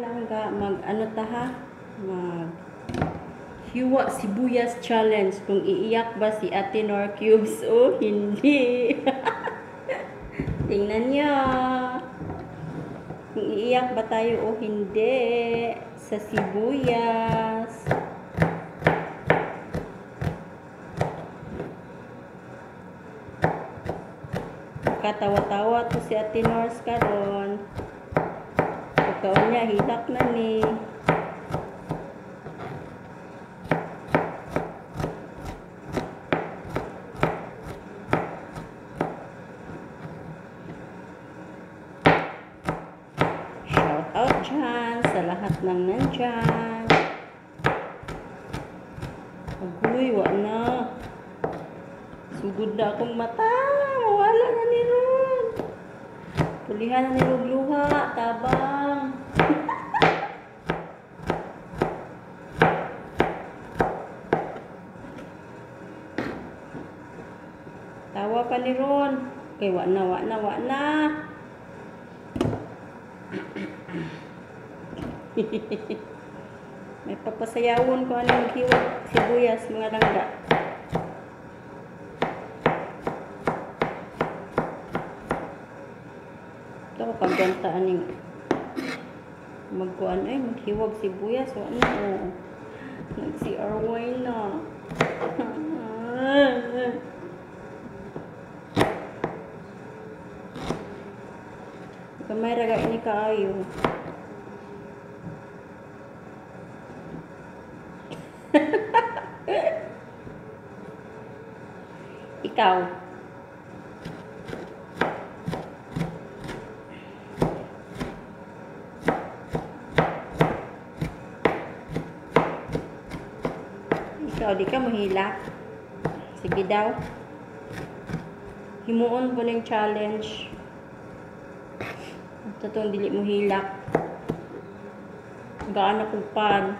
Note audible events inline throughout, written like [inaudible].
Langga, mag ano ta ha? Mag hiwa sibuyas challenge kung iiyak ba si Ate Nor Cubes o hindi. [laughs] Tingnan niyo. Kung iiyak ba tayo o hindi sa sibuyas. Katawa-tawa to si Ate Nors karon. Pagkaon niya, hilak na ni. Shout out dyan sa lahat ng nandyan. Agoy, wa na. Sugod na akong mata. Mawala na ni Ron. Pulihan na ni Rog luha. Tabang. Pa ni Ron. Kay wa na, wa na, wa na. [laughs] May papasayawon ko anong hiwag sibuyas mga langga. Ito ko pagbanta aning magkuan ay maghiwag sibuyas wa na oh. Nag CRY na. [laughs] Kamay raga ini kaayo. [laughs] Ikaw. Ikaw, di ka mahila. Sige daw. Himuon ko ng challenge. Ito itong dili mo hilak. Gaan akong pan.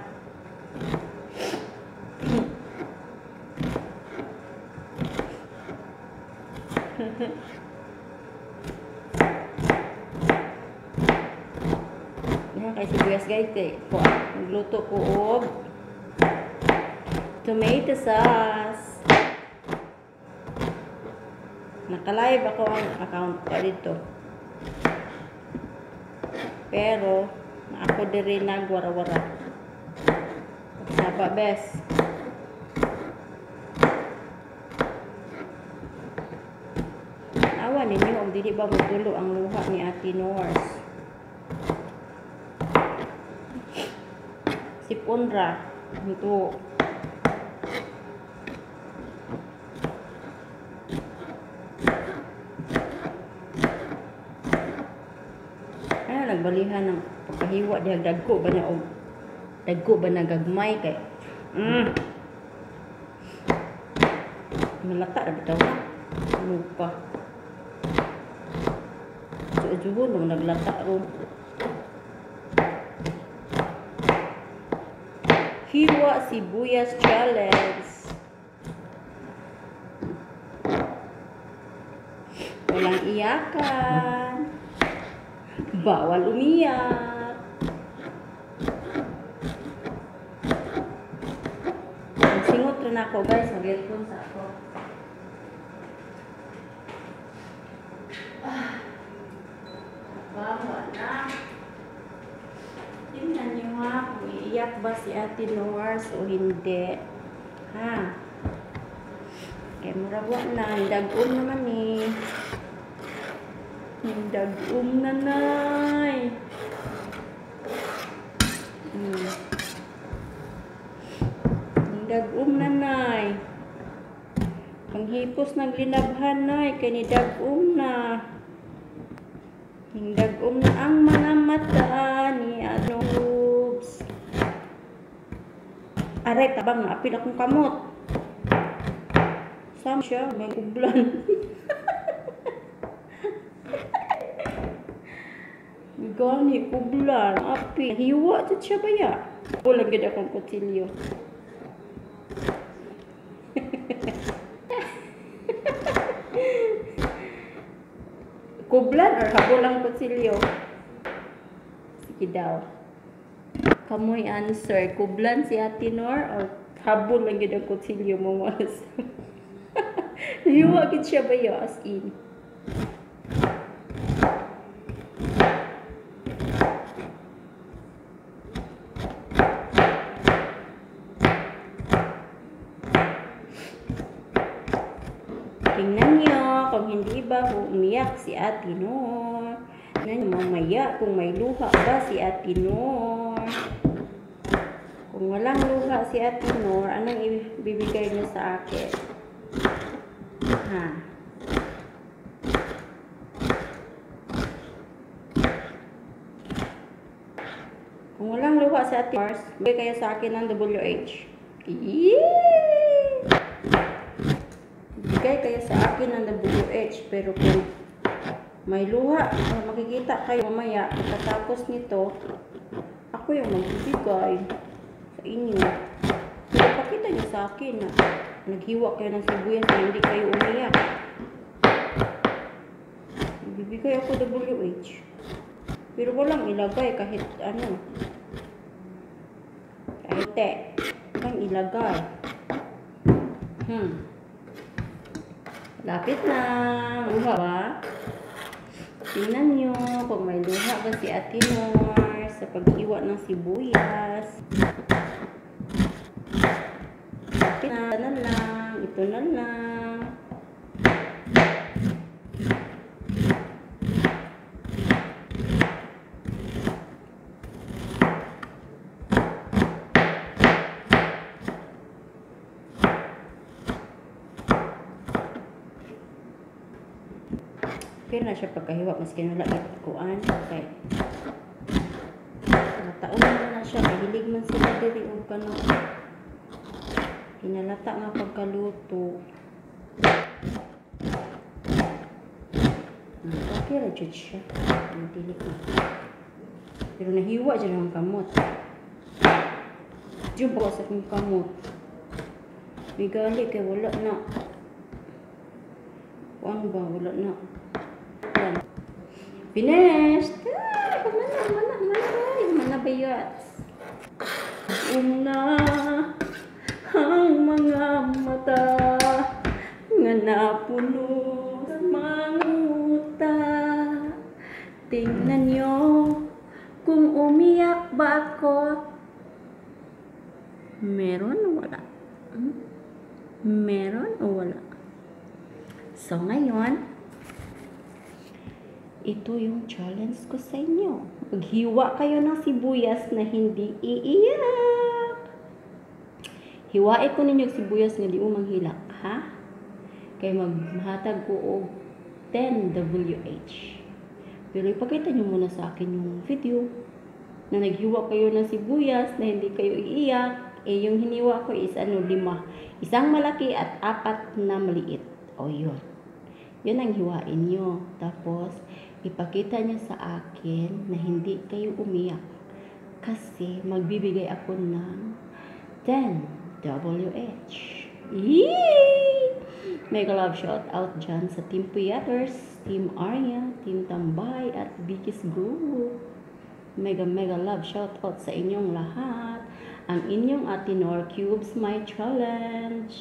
[laughs] Yan kay sibuyas guys kay ko nagluto ko og tomato sauce. Naka-live ako ang account ko dito. Pero ako diri nagwara-wara. Saba bes. Awa ninyo og dili ba modulo ang luha ni Ate Nors. Si Pundra ito ano nagbalihan ng pagkahiwa diha dagko ba na og dagko ba na gagmay kay mm. malata ra bitaw lupa so juhon mo naglata ro hiwa sibuyas challenge. Walang iyakan bawal umiyak. Singot rin ako guys, nag-earphone sa ako. Ah. Bawa na. Tingnan niyo ha, kung iiyak ba si Ate Nors o hindi. Ha? Kaya marawa na, dagom naman eh. Dagom nanay. Hmm. Dagom nanay. Panghipos naglinabhan nay kay ni dagom na. Dagom na ang mga mata ni Anobs. Aray, tabang na akong kamot. Sam siya, may kublan. [laughs] Gani, kublan, api. Hiwa to siya ba ya? Wala gid akong kutsilyo. kublan or habulang kutsilyo? Sige daw. kamoy answer. Kublan si Ate Nor or habol lang yun ang kutsilyo mo mas. Hiwa gid siya ba yun? As in. Tingnan nyo kung hindi ba umiyak si Ate Nor. Tingnan mamaya kung may luha ba si Ate Nor. Kung walang luha si Ate Nor, anong ibibigay niyo sa akin? Ha? Kung walang luha si Ate Nor, bigay kayo sa akin ng WH. Yee! Bigay kayo sa akin ng WH, pero kung may luha, makikita kayo mamaya, pagkatapos nito, ako yung magbibigay sa inyo. Pero pakita niyo sa akin na naghiwa kayo ng sibuyas na hindi kayo umiyak. Bibigay ako WH. Pero walang ilagay kahit ano. Kahit te. Walang ilagay. Hmm. Lapit na. Luha ba? Tingnan nyo kung may luha ba si Ate Nor sa paghiwa ng sibuyas. Lapit na. Ito na lang. Ito na lang. Pero na siya pagkahiwa, mas kinula kuan kay Nataon na na siya, mahilig man sila diri og kano. Hinalata nga pagkaluto. Okay ra jud siya. Ang dili ko. Pero nahiwa dyan ang kamot. Diyo ba sa akong kamot? May gali kay wala na. Kuan ba? Wala na. Finished! Ah, mana, mana, mana, ay, mana bayat. Una ang mga mata nga napuno sa mga uta. Tingnan nyo kung umiyak ba ako. Meron o wala? Hmm? Meron o wala? So ngayon, ito yung challenge ko sa inyo. Maghiwa kayo ng sibuyas na hindi iiyak. Hiwain ko ninyo sibuyas nga di mo manghilak, ha? Kaya maghatag ko og 10 WH. Pero ipakita nyo muna sa akin yung video na naghiwa kayo ng sibuyas na hindi kayo iiyak. Eh, yung hiniwa ko is ano, lima. Isang malaki at apat na maliit. O, yun. Yun ang hiwain nyo. Tapos, ipakita niya sa akin na hindi kayo umiyak. Kasi magbibigay ako ng 10 WH. Yee! Mega love shout out dyan sa Team Puyaters, Team Arya, Team Tambay, at Bigis Group. Mega mega love shout out sa inyong lahat. Ang inyong Atinor Cubes My Challenge.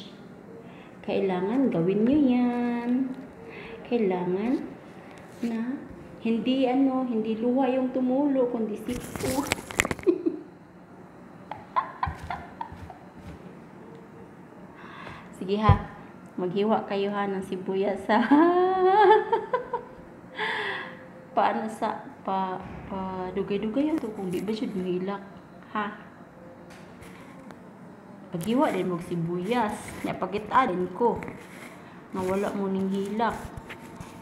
Kailangan gawin nyo yan. Kailangan na hindi ano, hindi luha yung tumulo, kundi sipo. Sige ha, maghiwa kayo ha ng sibuyas [laughs] ha. Paano sa, pa, pa, dugay-dugay yan to kung di ba siya duhilak. Ha? Paghiwa din mo sibuyas. Napagita din ko. Nawala mo ning hilak.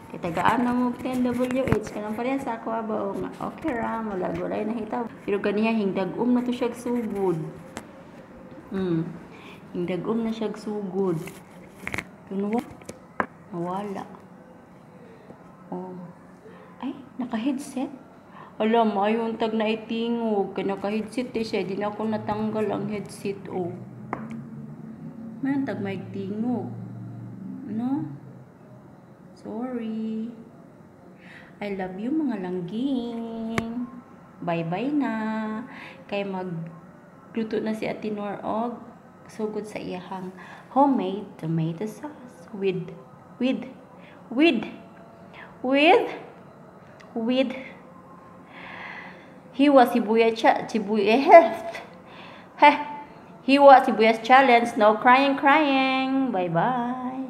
Kaya tagaan na mo 10WH. Kanang pa rin sa ako abaw nga. Okay ra, wala gulay na hitaw. Pero ganiya, hingdagom na to siya sugod. Hmm. Hingdagom na siya sugod. Pero nawala. Oh. Ay, naka-headset. Alam, ayun tag na itingog. Naka-headset eh siya. Di na ako natanggal ang headset. Oh. Man, tag may tingog. No? Sorry. I love you mga langging. Bye-bye na. Kay magluto na si Ate Nor og sugod sa iyahang homemade tomato sauce with with with with with hiwa sibuyas cha sibuyas heh hiwa sibuyas challenge no crying crying bye bye